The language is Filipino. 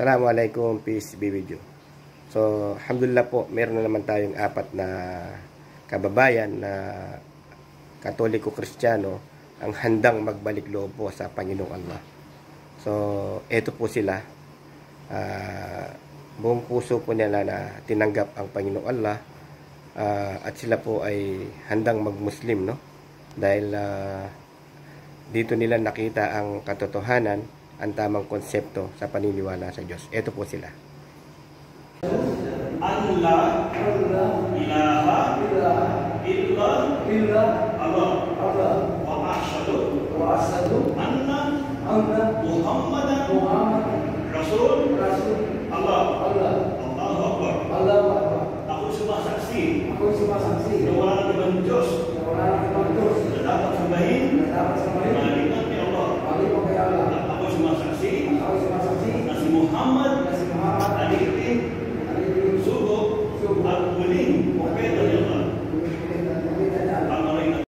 Assalamualaikum, peace be with you. So, alhamdulillah po, meron na naman tayong apat na kababayan na katoliko-kristyano ang handang magbalik loob po sa Panginoong Allah. So, eto po sila. Ah, buong puso po nila na tinanggap ang Panginoong Allah Ah, at sila po ay handang magmuslim, no? Dahil ah, dito nila nakita ang katotohanan, ang tamang konsepto sa paniniwala sa Diyos. Ito po sila. Allah ilaha illa Allah. Wa ashhadu anna Muhammadan Rasul Allah. Allahu Akbar. Ako sumasaksi. Na wala na Muhammad